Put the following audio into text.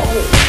Oh.